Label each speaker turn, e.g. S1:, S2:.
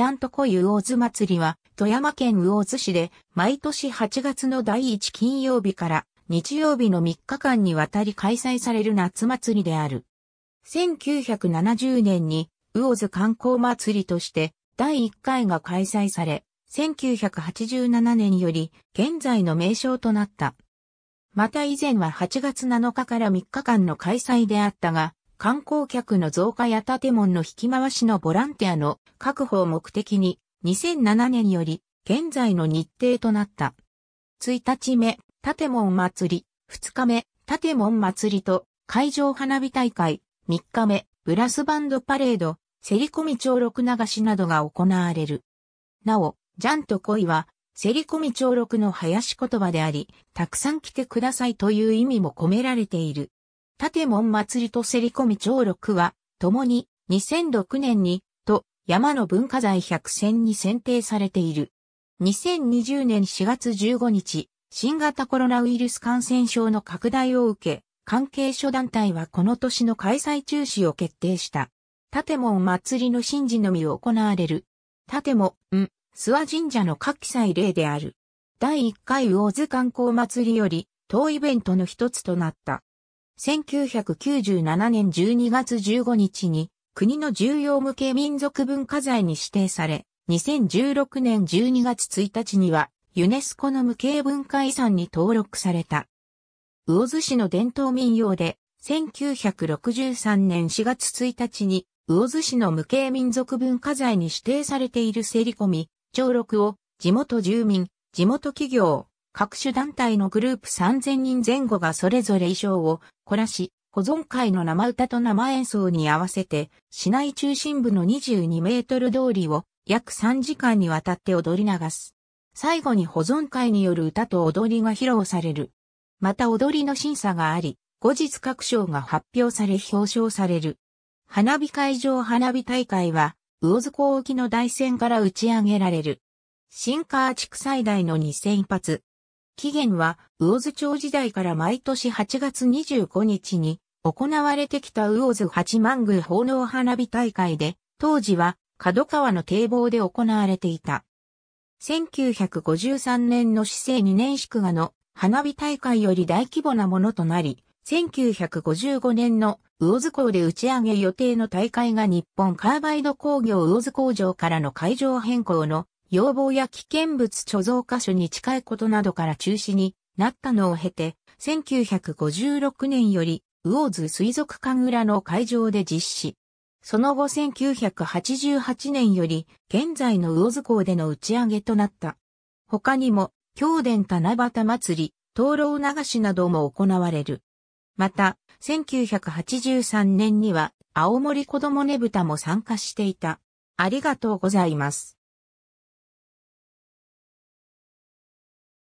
S1: ジャントコイ魚津祭りは、富山県魚津市で、毎年8月の第1金曜日から日曜日の3日間にわたり開催される夏祭りである。1970年に、魚津観光祭りとして第1回が開催され、1987年より現在の名称となった。また以前は8月7日から3日間の開催であったが、観光客の増加や建物の引き回しのボランティアの確保を目的に2007年より現在の日程となった。1日目、建物祭り、2日目、建物祭りと会場花火大会、3日目、ブラスバンドパレード、競り込み長録流しなどが行われる。なお、ジャンと恋は、競り込み長録の林言葉であり、たくさん来てくださいという意味も込められている。建門祭りと競り込み長録は、共に2006年に、と山の文化財百選に選定されている。2020年4月15日、新型コロナウイルス感染症の拡大を受け、関係諸団体はこの年の開催中止を決定した。建門祭りの神事のみを行われる。建門、諏訪神社の各記載例である。第1回魚津観光祭りより、当イベントの一つとなった。1997年12月15日に国の重要無形民族文化財に指定され、2016年12月1日にはユネスコの無形文化遺産に登録された。魚津市の伝統民謡で、1963年4月1日に魚津市の無形民族文化財に指定されている競り込み、登録を地元住民、地元企業、各種団体のグループ3000人前後がそれぞれ衣装を凝らし、保存会の生歌と生演奏に合わせて、市内中心部の22メートル通りを約3時間にわたって踊り流す。最後に保存会による歌と踊りが披露される。また踊りの審査があり、後日各賞が発表され表彰される。花火会場花火大会は、魚津港沖の大船から打ち上げられる。新川地区最大の2000発。期限は、魚津町時代から毎年8月25日に行われてきた魚津八幡宮奉納花火大会で、当時は角川の堤防で行われていた。1953年の市政2年祝賀の花火大会より大規模なものとなり、1955年の魚津港で打ち上げ予定の大会が日本カーバイド工業魚津工場からの会場変更の要望や危険物貯蔵箇所に近いことなどから中止になったのを経て、1956年より魚津水族館裏の会場で実施。その後1988年より現在の魚津港での打ち上げとなった。他にも、京伝七夕祭り、灯籠流しなども行われる。また、1983年には青森子供ねぶたも参加していた。ありがとうございます。